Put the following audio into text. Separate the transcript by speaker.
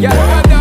Speaker 1: Yeah.